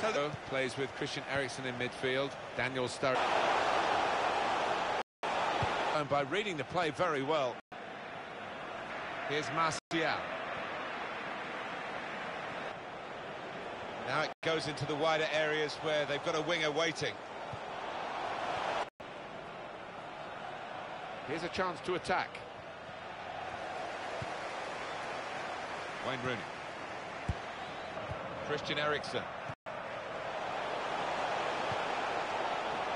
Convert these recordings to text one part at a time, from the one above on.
So plays with Christian Eriksen in midfield. Daniel Sturridge. And by reading the play very well. Here's Martial. Now it goes into the wider areas where they've got a winger waiting. Here's a chance to attack. Wayne Rooney. Christian Eriksen.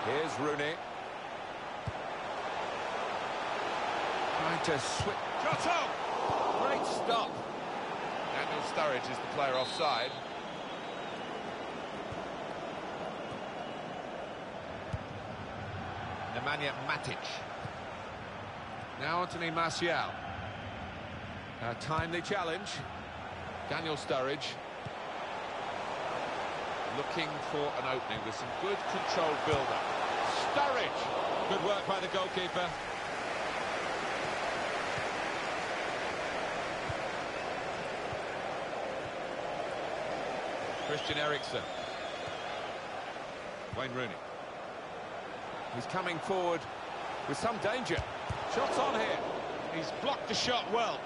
Here's Rooney. Trying to switch. Shot on! Great stop. Daniel Sturridge is the player offside. Nemanja Matic. Now Anthony Martial. A timely challenge. Daniel Sturridge. Looking for an opening with some good controlled build-up. Sturridge! Good work by the goalkeeper. Christian Eriksen. Wayne Rooney. He's coming forward with some danger. Shots on here. He's blocked the shot well.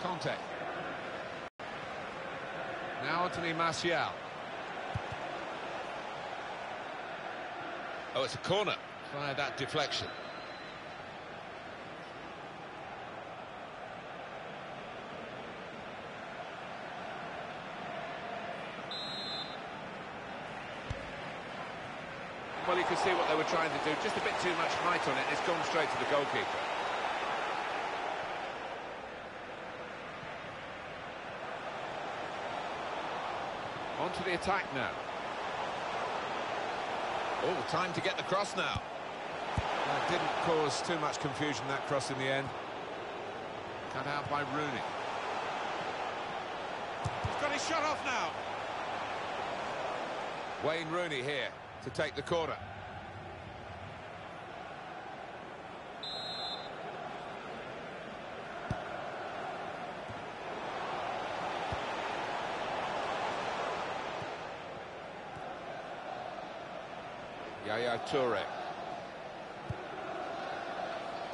Kanté. Now Anthony Martial. Oh, it's a corner via that deflection. Well, you can see what they were trying to do. Just a bit too much height on it. It's gone straight to the goalkeeper. On to the attack now. Oh, time to get the cross now. That didn't cause too much confusion, that cross in the end. Cut out by Rooney. He's got his shot off now. Wayne Rooney here to take the corner. Yaya Toure.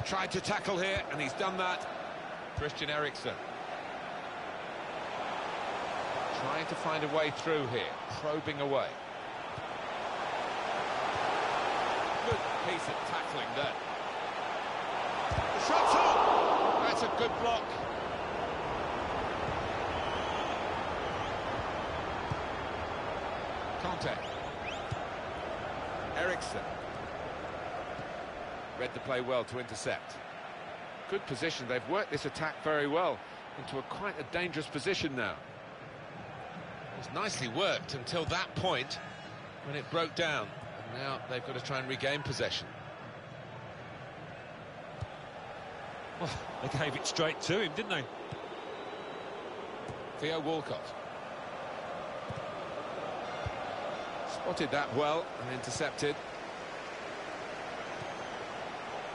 Tried to tackle here, and he's done that. Christian Eriksen. Trying to find a way through here, probing away. Good piece of tackling there. The shot's on! That's a good block. Contact. Eriksen. Read the play well to intercept. Good position. They've worked this attack very well into a quite a dangerous position now. It was nicely worked until that point when it broke down. And now they've got to try and regain possession. Well, they gave it straight to him, didn't they? Theo Walcott. Spotted that well and intercepted.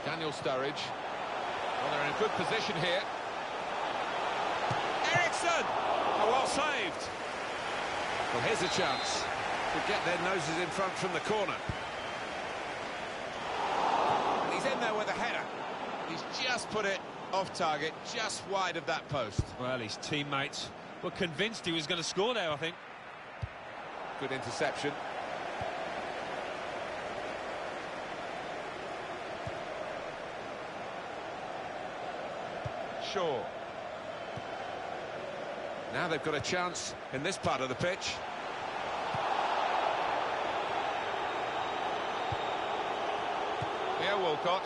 Daniel Sturridge. Well, they're in a good position here. Eriksen! Oh, well saved. Well, here's a chance to get their noses in front from the corner. And he's in there with a header. He's just put it off target, just wide of that post. Well, his teammates were convinced he was going to score there, I think. Good interception. Shaw. Now they've got a chance in this part of the pitch. Here, Walcott.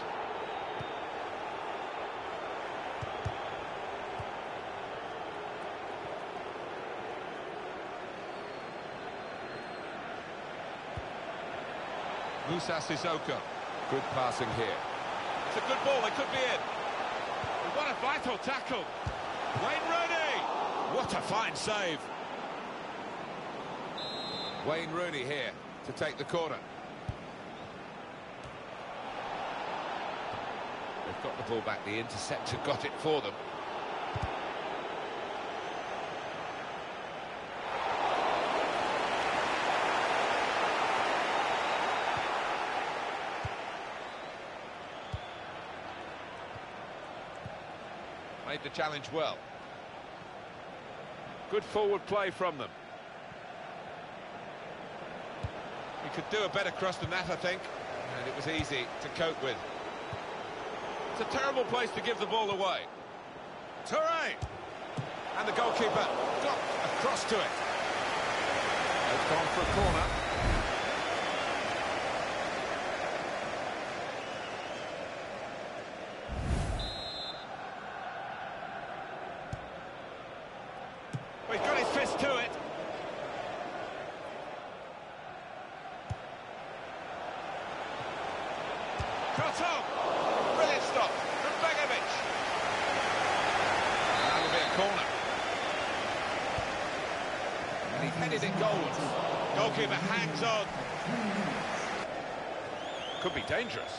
Musa Sissoko. Good passing here. It's a good ball, they could be in. What a vital tackle. Wayne Rooney! What a fine save. Wayne Rooney here to take the corner. They've got the ball back, the interceptor got it for them. The challenge well. Good forward play from them. You could do a better cross than that, I think. And it was easy to cope with. It's a terrible place to give the ball away. Toure! And the goalkeeper got across to it. They've gone for a corner. Well, he's got his fist to it. Krotov! Brilliant stop from Begovic. That'll be a corner. And he's headed it goalwards. Hangs on. Could be dangerous.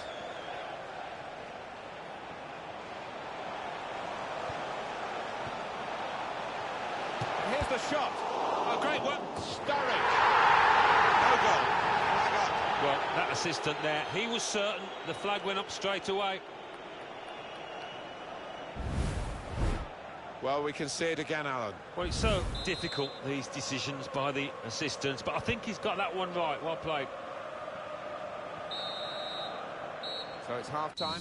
Here's the shot. A great one. Sturridge. No goal. Well, that assistant there, he was certain the flag went up straight away. Well, we can see it again, Alan. Well, it's so difficult, these decisions by the assistants, but I think he's got that one right. Well played. So it's half-time.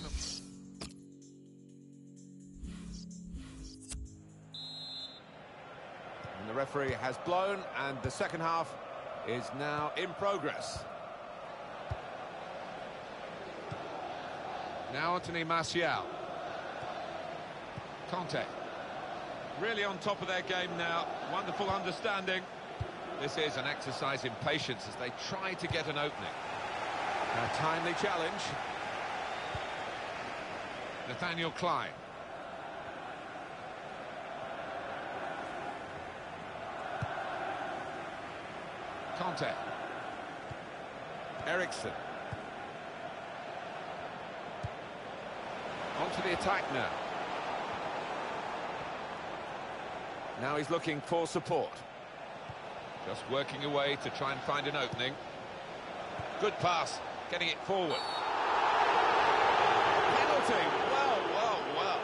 And the referee has blown, and the second half is now in progress. Now Anthony Martial. Kanté. Really on top of their game now. Wonderful understanding. This is an exercise in patience as they try to get an opening. A timely challenge. Nathaniel Clyne. Kanté. Eriksen. On to the attack now. Now he's looking for support. Just working away to try and find an opening. Good pass, getting it forward. Penalty! Well, well, well.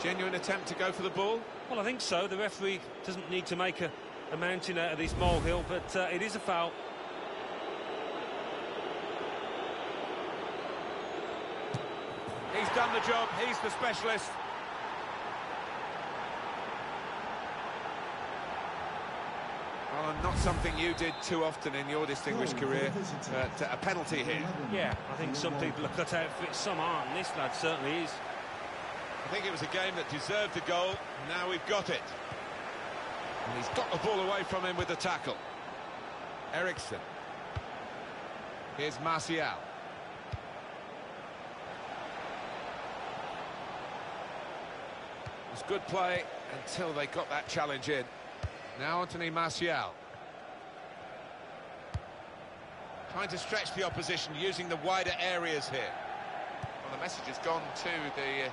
Genuine attempt to go for the ball. Well, I think so. The referee doesn't need to make a, a mountain out of this molehill, but uh, it is a foul. Done the job, he's the specialist. Well, not something you did too often in your distinguished career, but uh, a penalty here. Yeah, I think some people are cut out for it, some aren't. This lad certainly is. I think it was a game that deserved a goal, now we've got it. And he's got the ball away from him with the tackle. Eriksen. Here's Martial. Was good play until they got that challenge in. Now Anthony Martial. Trying to stretch the opposition using the wider areas here. Well, the message has gone to the uh,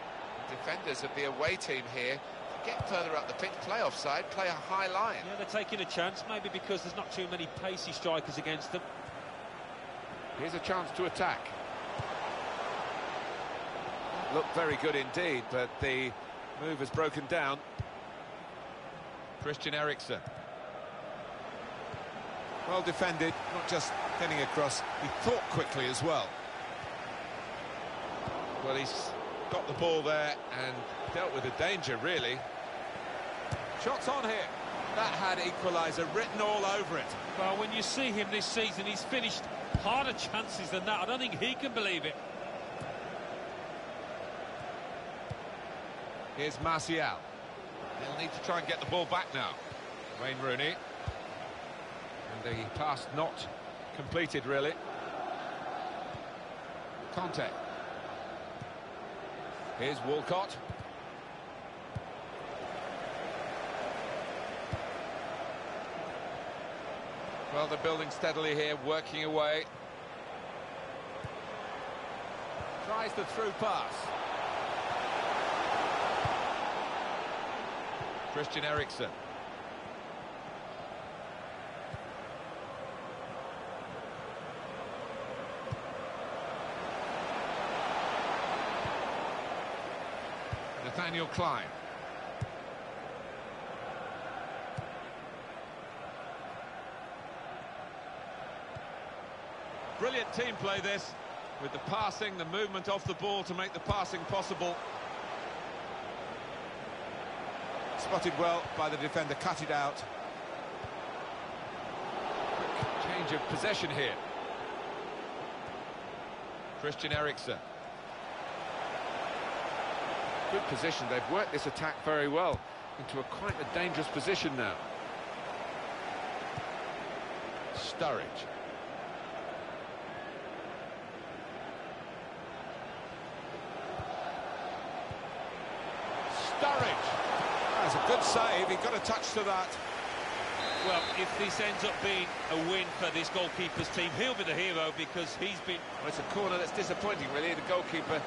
defenders of the away team here. Get further up the pitch, play offside, play a high line. Yeah, they're taking a chance, maybe because there's not too many pacey strikers against them. Here's a chance to attack. Looked very good indeed, but the move has broken down. Christian Eriksen. Well defended, not just getting across, he thought quickly as well. Well, he's got the ball there and dealt with the danger, really. Shots on here. That had equaliser written all over it. Well, when you see him this season, he's finished harder chances than that. I don't think he can believe it. Here's Martial. He'll need to try and get the ball back now. Wayne Rooney. And the pass not completed, really. Kanté. Here's Walcott. Well, they're building steadily here, working away. Tries the through pass. Christian Eriksen. Nathaniel Clyne. Brilliant team play this, with the passing, the movement off the ball to make the passing possible. Spotted well by the defender, cut it out. Change of possession here. Christian Eriksen. Good position, they've worked this attack very well into a quite a dangerous position now. Sturridge. Sturridge. That's a good save, he got a touch to that. Well, if this ends up being a win for this goalkeeper's team, he'll be the hero because he's been... Well, it's a corner that's disappointing, really. The goalkeeper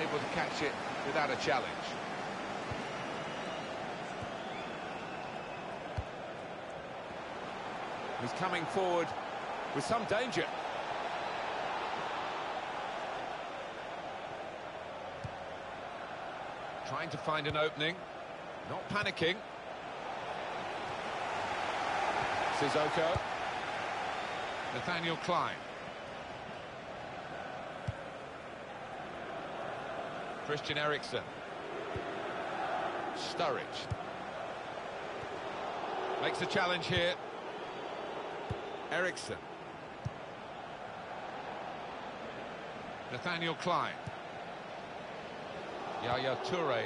able to catch it without a challenge. He's coming forward with some danger. Trying to find an opening. Not panicking. Sissoko. Nathaniel Clyne. Christian Eriksen. Sturridge. Makes a challenge here. Eriksen. Nathaniel Clyne. Yaya Toure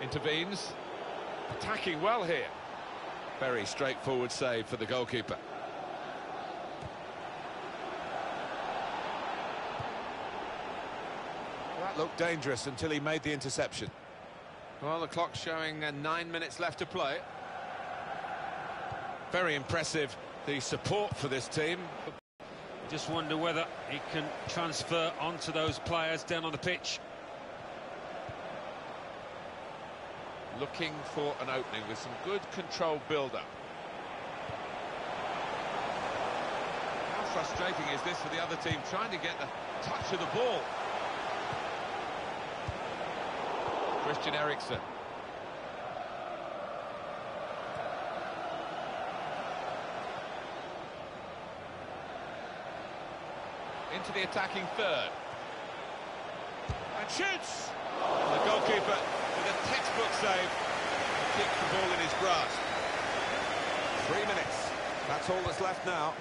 intervenes. Attacking well here. Very straightforward save for the goalkeeper. That looked dangerous until he made the interception. Well, the clock's showing uh, nine minutes left to play. Very impressive, the support for this team. Just wonder whether he can transfer onto those players down on the pitch. Looking for an opening with some good control build-up. How frustrating is this for the other team, trying to get the touch of the ball? Christian Eriksen. Into the attacking third. And shoots! And the goalkeeper with a textbook save keeps the ball in his grasp. Three minutes. That's all that's left now.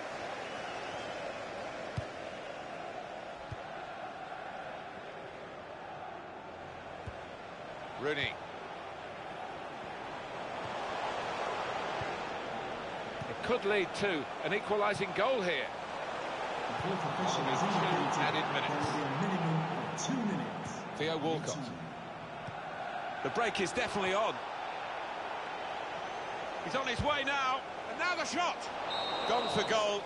Rooney. It could lead to an equalising goal here. The fourth official has indicated added there minutes. will be a minimum of two minutes. Theo Walcott. The break is definitely on. He's on his way now. And now the shot. Gone for goal.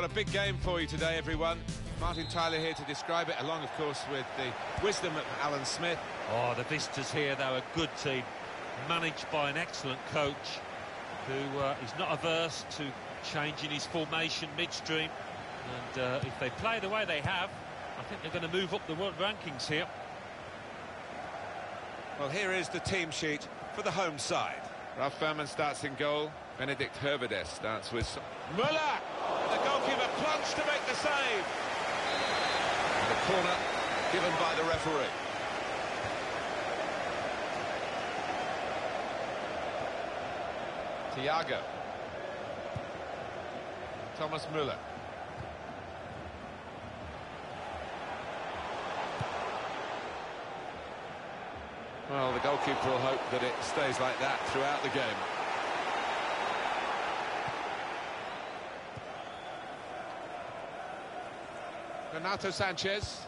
Got a big game for you today, everyone. Martin Tyler here to describe it, along, of course, with the wisdom of Alan Smith. Oh, the visitors here, they're a good team, managed by an excellent coach who uh, is not averse to changing his formation midstream. And uh, if they play the way they have, I think they're going to move up the world rankings here. Well, here is the team sheet for the home side. Ralph Fährmann starts in goal. Benedict Höwedes starts with... Muller! The plunged to make the save. And a corner given by the referee. Thiago. Thomas Müller. Well, the goalkeeper will hope that it stays like that throughout the game. Renato Sanches.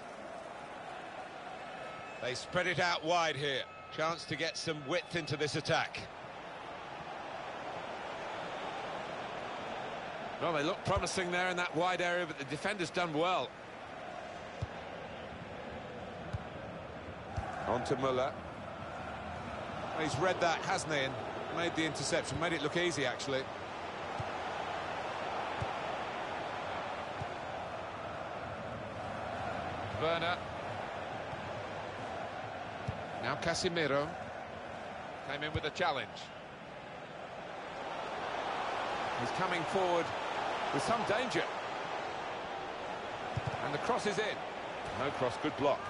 They spread it out wide here. Chance to get some width into this attack. Well, they look promising there in that wide area, but the defender's done well. On to Muller. He's read that, hasn't he, and made the interception. Made it look easy, actually. Werner. Now Casemiro. Came in with a challenge. He's coming forward with some danger. And the cross is in. No cross, good block.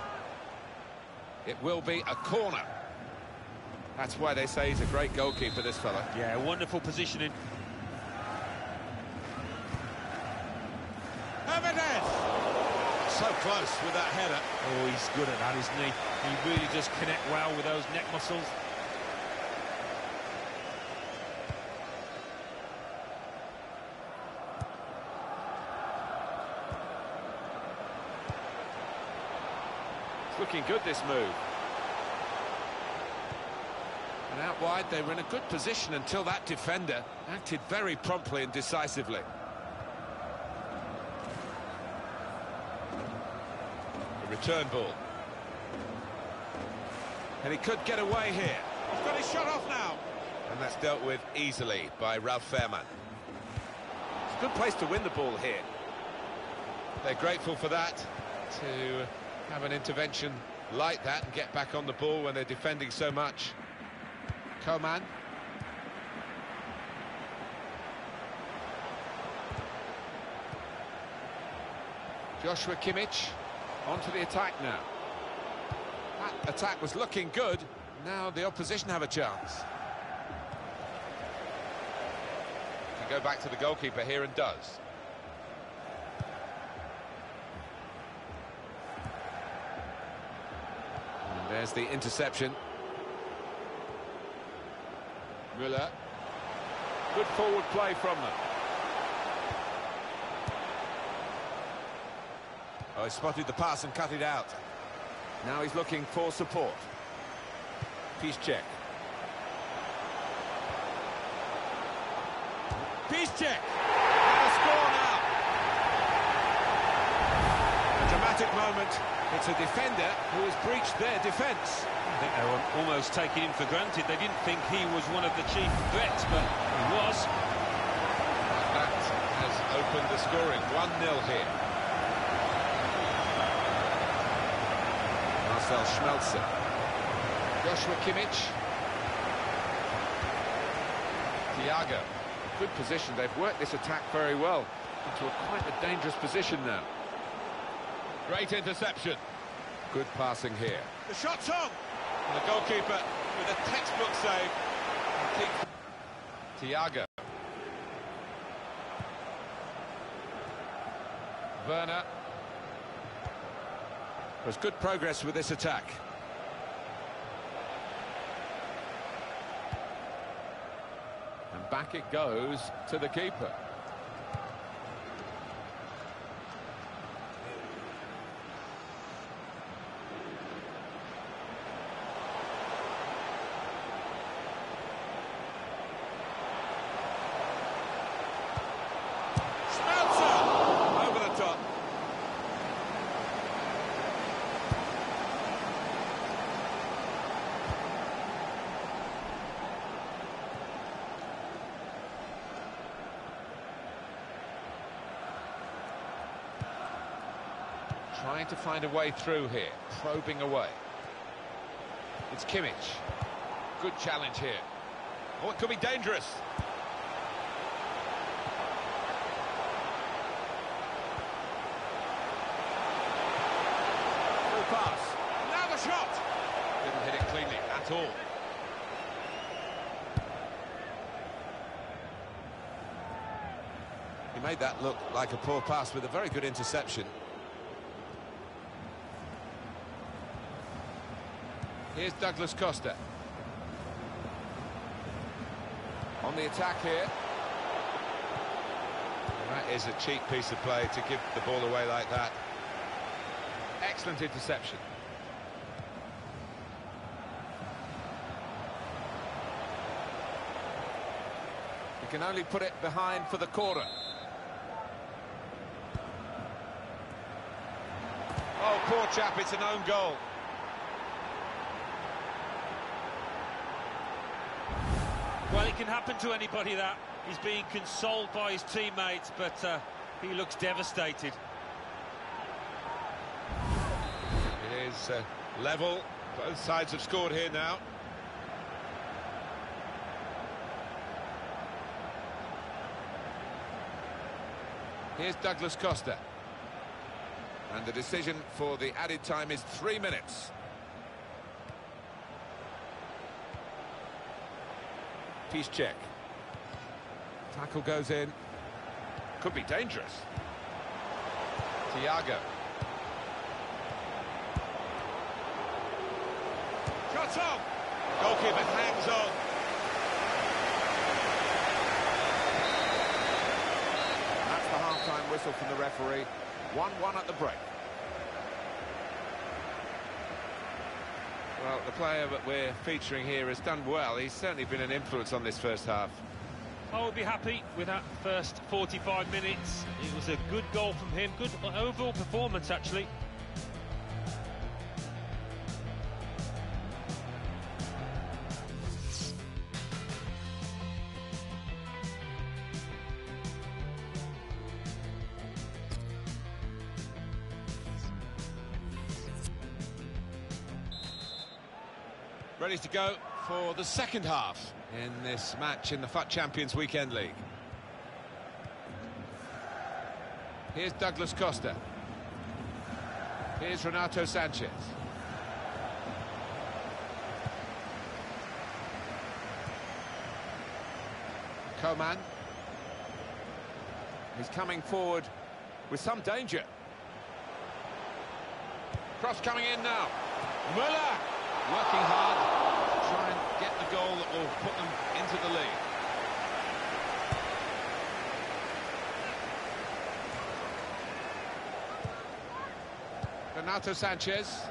It will be a corner. That's why they say he's a great goalkeeper, this fella. Yeah, wonderful positioning. So close with that header. Oh, he's good at that, isn't he? He really does connect well with those neck muscles. It's looking good, this move. And out wide, they were in a good position until that defender acted very promptly and decisively. Return ball. And he could get away here. He's got his shot off now. And that's dealt with easily by Ralph Fährmann. It's a good place to win the ball here. They're grateful for that, to have an intervention like that and get back on the ball when they're defending so much. Coman. Joshua Kimmich onto the attack now. That attack was looking good. Now the opposition have a chance. Can go back to the goalkeeper here and does. And there's the interception. Müller. Good forward play from them. Oh, he spotted the pass and cut it out. Now he's looking for support. Piszczek. And a score now! A dramatic moment. It's a defender who has breached their defence. I think they were almost taking him for granted. They didn't think he was one of the chief threats, but he was. That has opened the scoring. 1-0 here. Marcel Schmelzer. Joshua Kimmich. Thiago. Good position. They've worked this attack very well into a quite a dangerous position now. Great interception. Good passing here. The shot's on! And the goalkeeper with a textbook save. Thiago. Werner. There's good progress with this attack. And back it goes to the keeper. Schmelzer! Trying to find a way through here, probing away. It's Kimmich. Good challenge here. Oh, it could be dangerous. Through pass. Now the shot! Didn't hit it cleanly at all. He made that look like a poor pass with a very good interception. Here's Douglas Costa. On the attack here. That is a cheap piece of play to give the ball away like that. Excellent interception. He can only put it behind for the corner. Oh, poor chap, it's an own goal. Well, it can happen to anybody that. He's being consoled by his teammates, but uh, he looks devastated. It is uh, level. Both sides have scored here now. Here's Douglas Costa. And the decision for the added time is three minutes. Piszczek. Tackle goes in. Could be dangerous. Thiago. Shots on! Goalkeeper hangs on. That's the half-time whistle from the referee. 1-1 at the break. Well, the player that we're featuring here has done well. He's certainly been an influence on this first half. I would be happy with that first 45 minutes. It was a good goal from him, good overall performance actually. Go for the second half in this match in the FUT Champions Weekend League. Here's Douglas Costa. Here's Renato Sanches. Coman. He's coming forward with some danger. Cross coming in now. Muller working hard to try and get the goal that will put them into the lead. Renato Sanches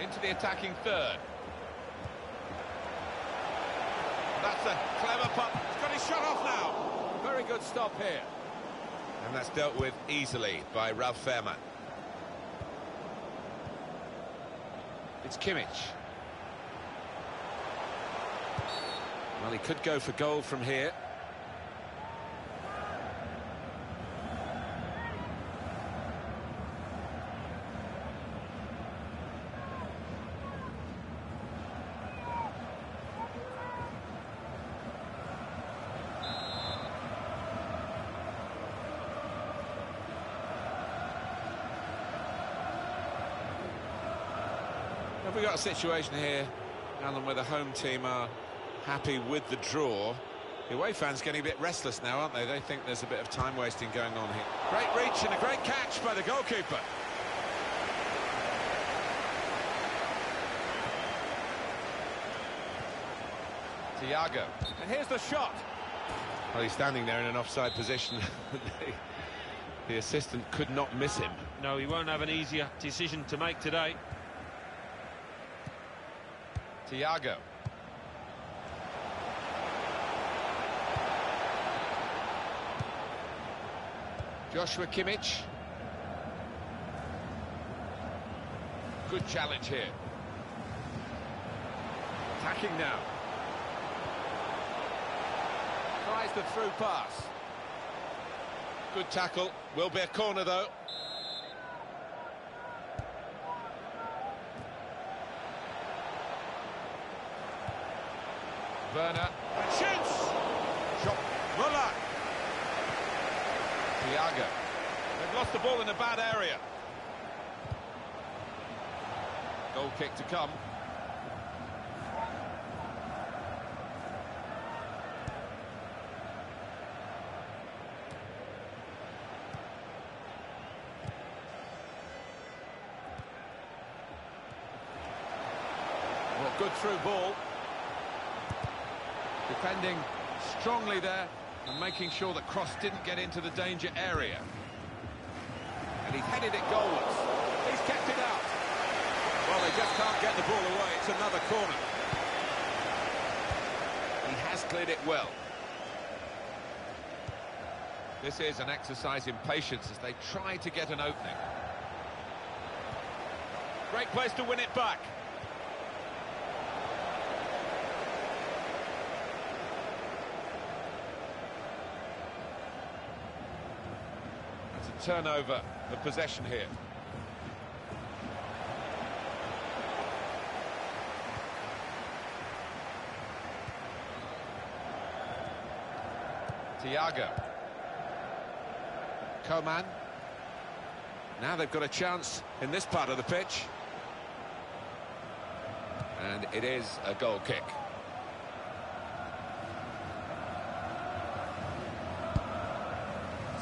into the attacking third. That's a clever punt. He's got his shot off now. Very good stop here. And that's dealt with easily by Ralph Fährmann. It's Kimmich. Well, he could go for goal from here. Have we got a situation here, Alan, where the home team are happy with the draw? The away fans getting a bit restless now, aren't they? They think there's a bit of time wasting going on here. Great reach and a great catch by the goalkeeper. Thiago. And here's the shot. Well, he's standing there in an offside position. the, the assistant could not miss him. No, he won't have an easier decision to make today. Thiago. Joshua Kimmich. Good challenge here. Attacking now. Tries the through pass. Good tackle. Will be a corner, though. Werner. And! Shot. Muller. They've lost the ball in a bad area. Goal kick to come. Well, good through ball. Defending strongly there and making sure that Cross didn't get into the danger area. And he's headed it goalless. He's kept it out. Well, they just can't get the ball away. It's another corner. He has cleared it well. This is an exercise in patience as they try to get an opening. Great place to win it back. Turnover of possession here. Thiago. Coman. Now they've got a chance in this part of the pitch. And it is a goal kick.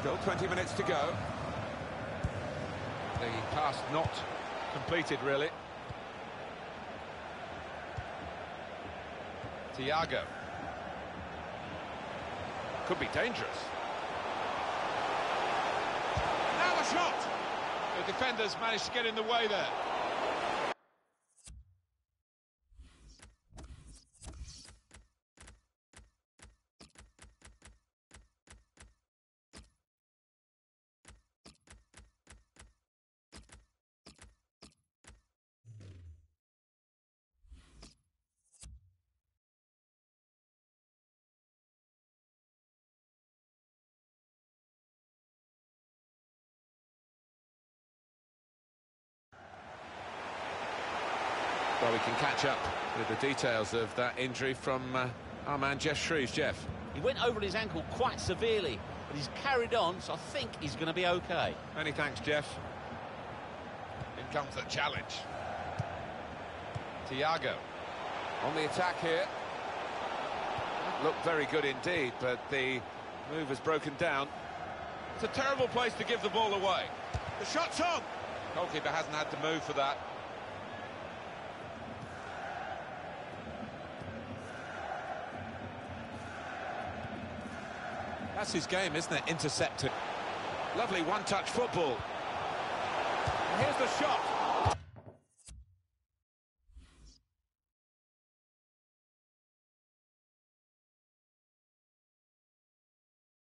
Still 20 minutes to go. The pass not completed, really. Thiago. Could be dangerous. Now the shot! The defenders managed to get in the way there. Well, we can catch up with the details of that injury from uh, our man Geoff Shreeves. Geoff. He went over his ankle quite severely, but he's carried on, so I think he's going to be okay. Many thanks, Geoff. In comes the challenge. Thiago on the attack here. Looked very good indeed, but the move has broken down. It's a terrible place to give the ball away. The shot's on. Goalkeeper hasn't had to move for that. That's his game, isn't it? Intercepted. Lovely one-touch football. And here's the shot.